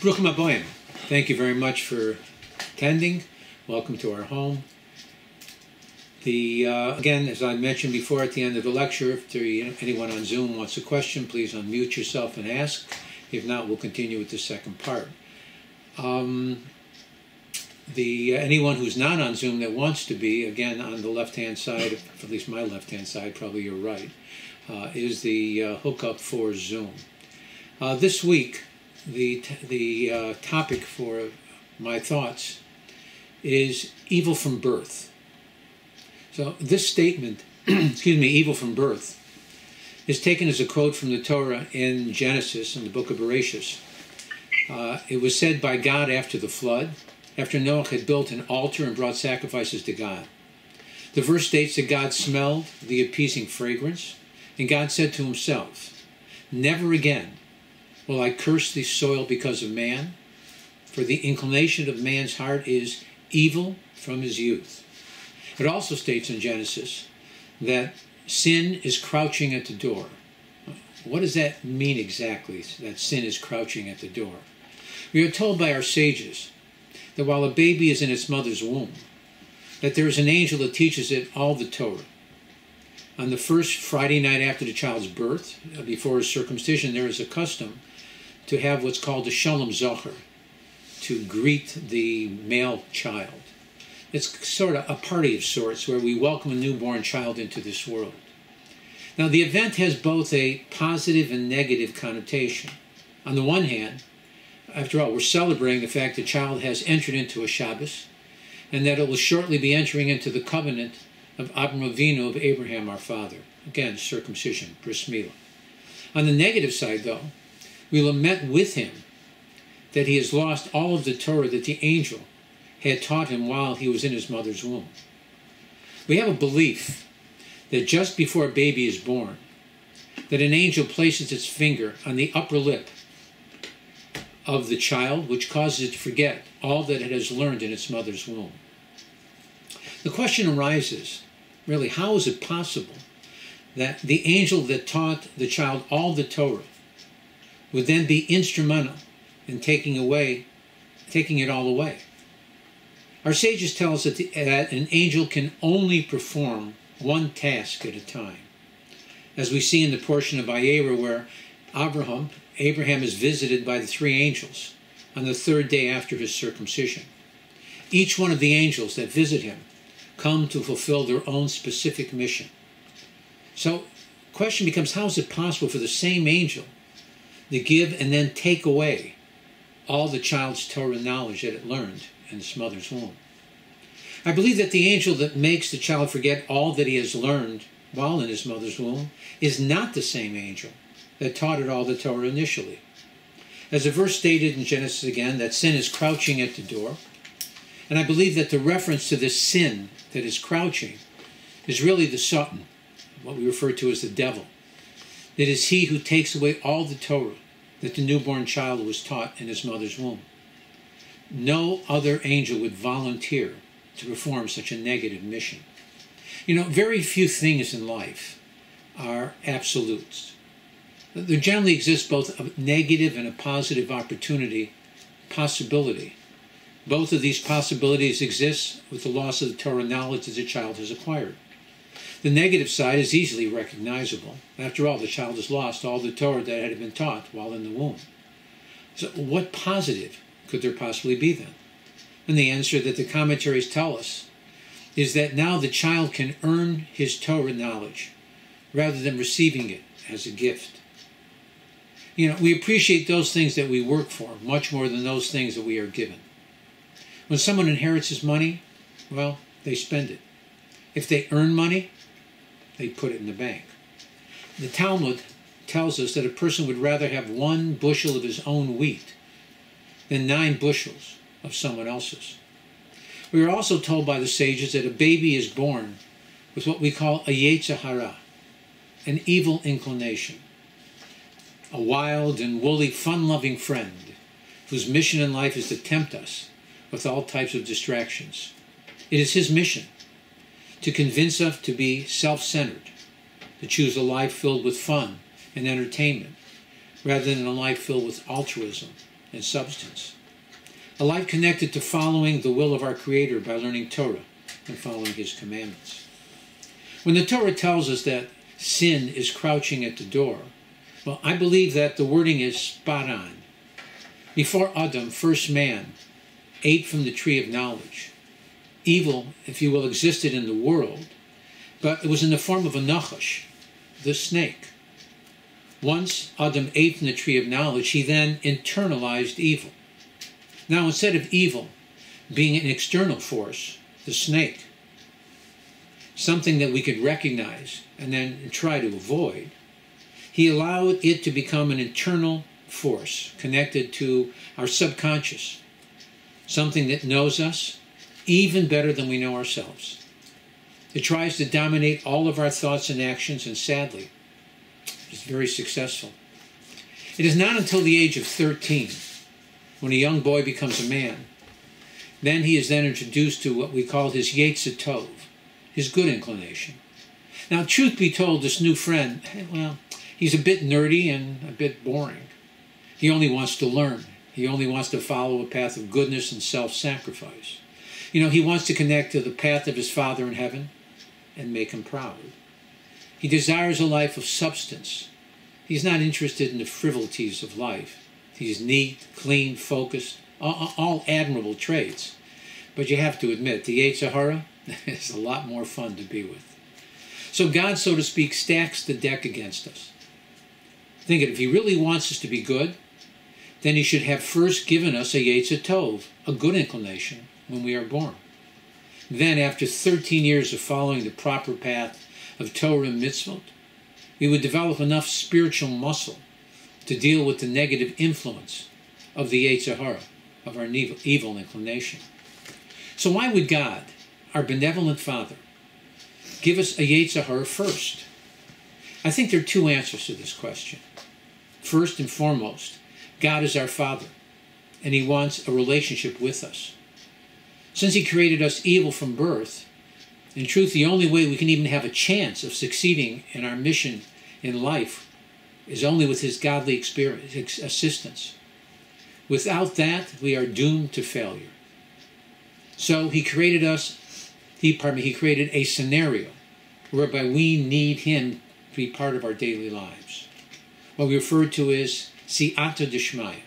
Bruchim Aboyim, thank you very much for attending. Welcome to our home. The uh, again, as I mentioned before, at the end of the lecture, if there, anyone on Zoom wants a question, please unmute yourself and ask. If not, we'll continue with the second part. Um, the uh, anyone who's not on Zoom that wants to be, again, on the left-hand side, at least my left-hand side, probably your right, uh, is the uh, hookup for Zoom. Uh, this week, the the uh, topic for my thoughts is evil from birth. So this statement, excuse me, evil from birth, is taken as a quote from the Torah in Genesis in the book of Bereshit. Uh, it was said by God after the flood, after Noah had built an altar and brought sacrifices to God. The verse states that God smelled the appeasing fragrance, and God said to himself, Never again will I curse the soil because of man, for the inclination of man's heart is evil from his youth. It also states in Genesis that sin is crouching at the door. What does that mean exactly, that sin is crouching at the door? We are told by our sages that while a baby is in its mother's womb, that there is an angel that teaches it all the Torah. On the first Friday night after the child's birth, uh, before his circumcision, there is a custom to have what's called a Shalom Zocher, to greet the male child. It's sort of a party of sorts where we welcome a newborn child into this world. Now, the event has both a positive and negative connotation. On the one hand, after all, we're celebrating the fact the child has entered into a Shabbos and that it will shortly be entering into the covenant of Avraham Avinu of Abraham our father. Again, circumcision, bris milah. On the negative side, though, we lament with him that he has lost all of the Torah that the angel had taught him while he was in his mother's womb. We have a belief that just before a baby is born, that an angel places its finger on the upper lip of the child, which causes it to forget all that it has learned in its mother's womb. The question arises really, how is it possible that the angel that taught the child all the Torah would then be instrumental in taking away, taking it all away? Our sages tell us that, the, that an angel can only perform one task at a time. As we see in the portion of Vayera where Abraham, Abraham is visited by the three angels on the third day after his circumcision. Each one of the angels that visit him come to fulfill their own specific mission. So, question becomes how is it possible for the same angel to give and then take away all the child's Torah knowledge that it learned in its mother's womb? I believe that the angel that makes the child forget all that he has learned while in his mother's womb is not the same angel that taught it all the Torah initially. As the verse stated in Genesis again, that sin is crouching at the door. And I believe that the reference to this sin that is crouching is really the Satan, what we refer to as the devil. It is he who takes away all the Torah that the newborn child was taught in his mother's womb. No other angel would volunteer to perform such a negative mission. You know, very few things in life are absolutes. There generally exists both a negative and a positive opportunity, possibility. Both of these possibilities exist with the loss of the Torah knowledge that the child has acquired. The negative side is easily recognizable. After all, the child has lost all the Torah that had been taught while in the womb. So, what positive could there possibly be then? And the answer that the commentaries tell us is that now the child can earn his Torah knowledge rather than receiving it as a gift. You know, we appreciate those things that we work for much more than those things that we are given. When someone inherits his money, well, they spend it. If they earn money, they put it in the bank. The Talmud tells us that a person would rather have one bushel of his own wheat than nine bushels of someone else's. We are also told by the sages that a baby is born with what we call a yetzer an evil inclination, a wild and woolly, fun-loving friend whose mission in life is to tempt us with all types of distractions. It is his mission to convince us to be self-centered, to choose a life filled with fun and entertainment, rather than a life filled with altruism and substance. A life connected to following the will of our Creator by learning Torah and following His commandments. When the Torah tells us that sin is crouching at the door, well, I believe that the wording is spot on. Before Adam, first man, ate from the tree of knowledge, evil, if you will, existed in the world, but it was in the form of a nachash, the snake. Once Adam ate from the tree of knowledge, he then internalized evil. Now, instead of evil being an external force, the snake, something that we could recognize and then try to avoid, he allowed it to become an internal force connected to our subconscious, something that knows us even better than we know ourselves. It tries to dominate all of our thoughts and actions, and sadly, is very successful. It is not until the age of 13, when a young boy becomes a man, then he is then introduced to what we call his Yetzer Tov, his good inclination. Now, truth be told, this new friend, well, he's a bit nerdy and a bit boring. He only wants to learn. He only wants to follow a path of goodness and self sacrifice. You know, he wants to connect to the path of his Father in heaven and make him proud. He desires a life of substance. He's not interested in the frivolities of life. He's neat, clean, focused, all, all admirable traits. But you have to admit, the Yetzer Hara is a lot more fun to be with. So God, so to speak, stacks the deck against us. Think it, if he really wants us to be good, then he should have first given us a Yetzer Tov, a good inclination, when we are born. Then, after 13 years of following the proper path of Torah and mitzvot, we would develop enough spiritual muscle to deal with the negative influence of the Yetzer Hara, of our evil inclination. So why would God, our benevolent Father, give us a Yetzer Hara first? I think there are two answers to this question. First and foremost, God is our Father, and He wants a relationship with us. Since He created us evil from birth, in truth, the only way we can even have a chance of succeeding in our mission in life is only with His godly assistance. Without that, we are doomed to failure. So He created us, He, pardon me, He created a scenario whereby we need Him to be part of our daily lives. What we refer to as Siata Dishmaya,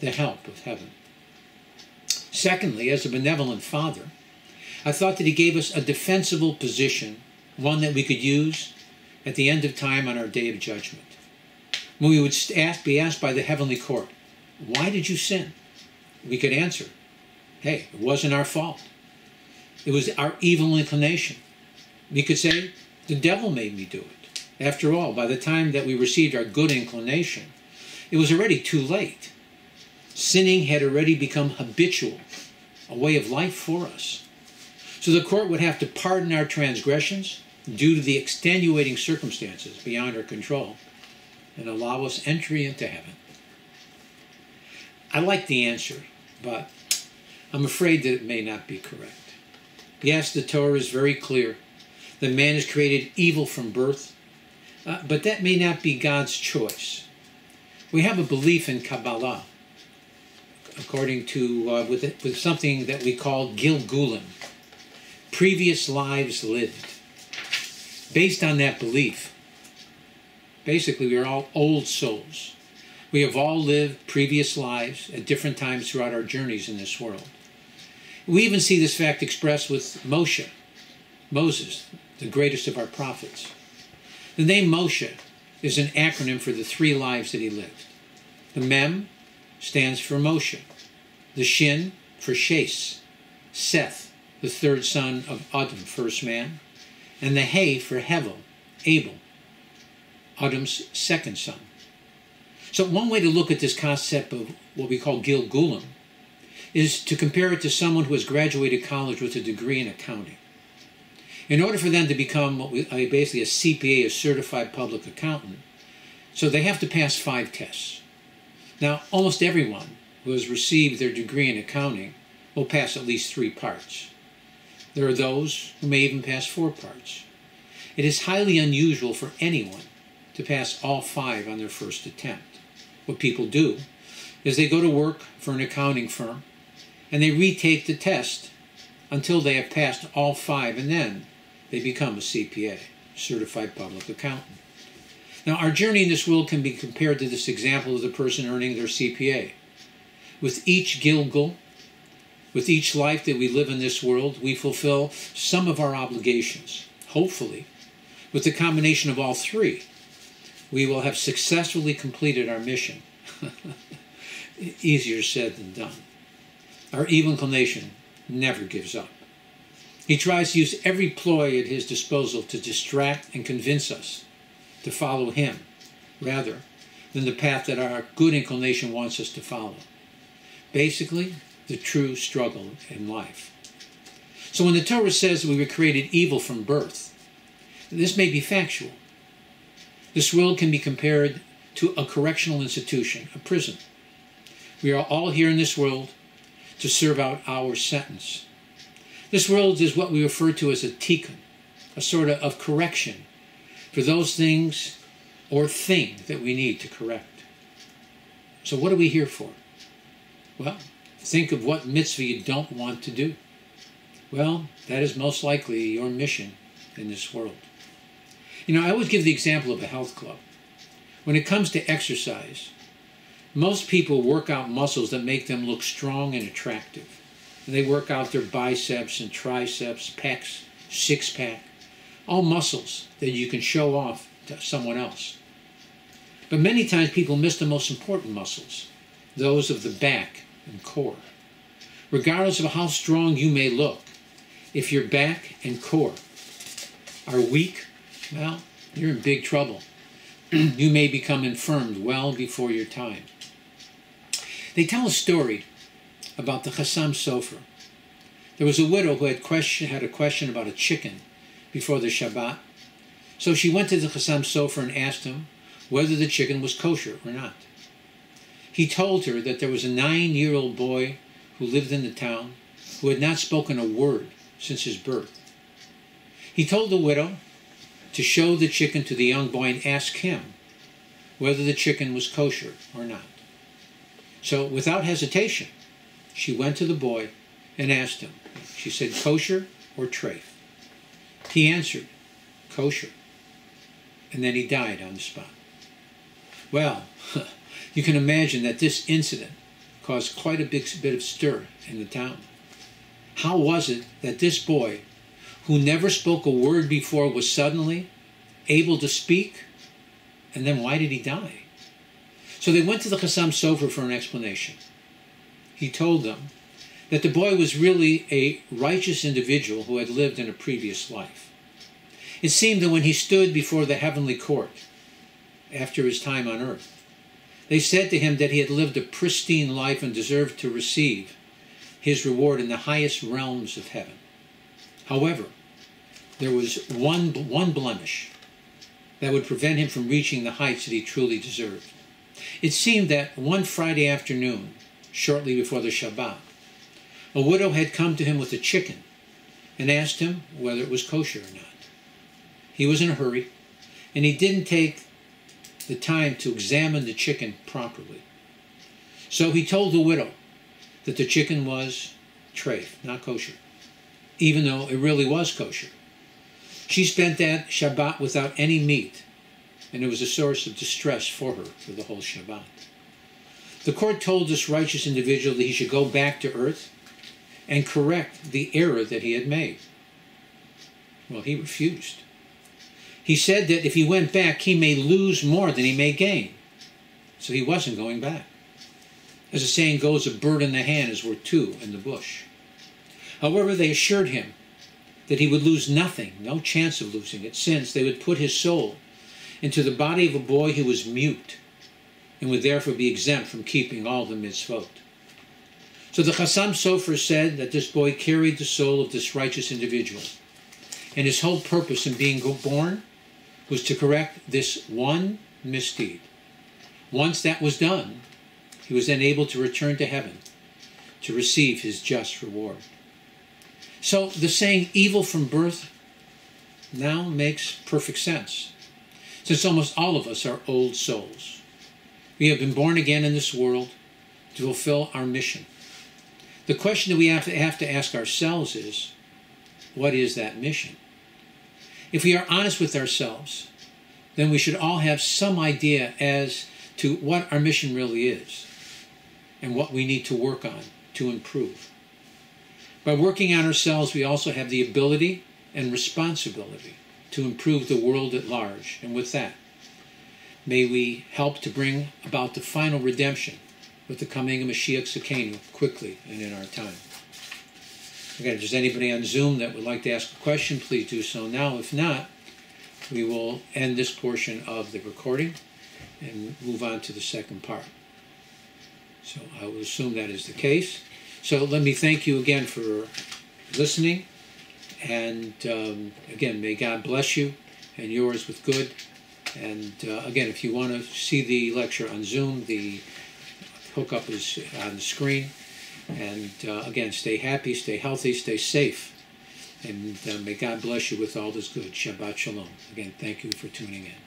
the help of heaven. Secondly, as a benevolent Father, I thought that He gave us a defensible position, one that we could use at the end of time on our day of judgment. When we would ask, be asked by the heavenly court, Why did you sin? We could answer, Hey, it wasn't our fault. It was our evil inclination. We could say, The devil made me do it. After all, by the time that we received our good inclination, it was already too late. Sinning had already become habitual, a way of life for us. So the court would have to pardon our transgressions due to the extenuating circumstances beyond our control and allow us entry into heaven. I like the answer, but I'm afraid that it may not be correct. Yes, the Torah is very clear. The man is created evil from birth, uh, but that may not be God's choice. We have a belief in Kabbalah, according to uh, with, with something that we call Gilgulim, previous lives lived. Based on that belief, basically we are all old souls. We have all lived previous lives at different times throughout our journeys in this world. We even see this fact expressed with Moshe, Moses, the greatest of our prophets. The name Moshe is an acronym for the three lives that he lived. The Mem stands for Moshe, the Shin for Shase, Seth, the third son of Adam, first man, and the Hay for Hevel, Abel, Adam's second son. So one way to look at this concept of what we call Gilgulim is to compare it to someone who has graduated college with a degree in accounting. In order for them to become what we, basically a CPA, a certified public accountant, so they have to pass five tests. Now, almost everyone who has received their degree in accounting will pass at least three parts. There are those who may even pass four parts. It is highly unusual for anyone to pass all five on their first attempt. What people do is they go to work for an accounting firm and they retake the test until they have passed all five, and then they become a CPA, certified public accountant. Now, our journey in this world can be compared to this example of the person earning their CPA. With each Gilgul, with each life that we live in this world, we fulfill some of our obligations. Hopefully, with the combination of all three, we will have successfully completed our mission. Easier said than done. Our evil inclination never gives up. He tries to use every ploy at his disposal to distract and convince us to follow him rather than the path that our good inclination wants us to follow. Basically, the true struggle in life. So when the Torah says we were created evil from birth, this may be factual. This world can be compared to a correctional institution, a prison. We are all here in this world to serve out our sentence. This world is what we refer to as a tikkun, a sort of correction for those things or thing that we need to correct. So, what are we here for? Well, think of what mitzvah you don't want to do. Well, that is most likely your mission in this world. You know, I always give the example of a health club. When it comes to exercise, most people work out muscles that make them look strong and attractive. They work out their biceps and triceps, pecs, six pack, all muscles that you can show off to someone else. But many times people miss the most important muscles, those of the back and core. Regardless of how strong you may look, if your back and core are weak, well, you're in big trouble. you may become infirmed well before your time. They tell a story about the Chassam Sofer. There was a widow who had, question, had a question about a chicken before the Shabbat. So she went to the Chassam Sofer and asked him whether the chicken was kosher or not. He told her that there was a nine year old boy who lived in the town who had not spoken a word since his birth. He told the widow to show the chicken to the young boy and ask him whether the chicken was kosher or not. So, without hesitation, she went to the boy and asked him. She said, kosher or treif? He answered, kosher. And then he died on the spot. Well, you can imagine that this incident caused quite a big bit of stir in the town. How was it that this boy, who never spoke a word before, was suddenly able to speak? And then why did he die? So they went to the Chassam Sofer for an explanation. He told them that the boy was really a righteous individual who had lived in a previous life. It seemed that when he stood before the heavenly court after his time on earth, they said to him that he had lived a pristine life and deserved to receive his reward in the highest realms of heaven. However, there was one, one blemish that would prevent him from reaching the heights that he truly deserved. It seemed that one Friday afternoon, shortly before the Shabbat, a widow had come to him with a chicken and asked him whether it was kosher or not. He was in a hurry, and he didn't take the time to examine the chicken properly. So he told the widow that the chicken was treif, not kosher, even though it really was kosher. She spent that Shabbat without any meat and it was a source of distress for her for the whole Shabbat. The court told this righteous individual that he should go back to earth and correct the error that he had made. Well, he refused. He said that if he went back, he may lose more than he may gain. So he wasn't going back. As the saying goes, a bird in the hand is worth two in the bush. However, they assured him that he would lose nothing, no chance of losing it, since they would put his soul into the body of a boy who was mute and would therefore be exempt from keeping all the mitzvot. So the Chassam Sofer said that this boy carried the soul of this righteous individual, and his whole purpose in being born was to correct this one misdeed. Once that was done, he was then able to return to heaven to receive his just reward. So the saying evil from birth now makes perfect sense since almost all of us are old souls. We have been born again in this world to fulfill our mission. The question that we have to, have to ask ourselves is what is that mission? If we are honest with ourselves, then we should all have some idea as to what our mission really is and what we need to work on to improve. By working on ourselves, we also have the ability and responsibility to improve the world at large. And with that, may we help to bring about the final redemption with the coming of Mashiach Tzidkeinu quickly and in our time. Again, if there's anybody on Zoom that would like to ask a question, please do so now. If not, we will end this portion of the recording and move on to the second part. So I will assume that is the case. So let me thank you again for listening. And um, again, may God bless you and yours with good. And uh, again, if you want to see the lecture on Zoom, the hookup is on the screen. And uh, again, stay happy, stay healthy, stay safe. And uh, may God bless you with all this good. Shabbat Shalom. Again, thank you for tuning in.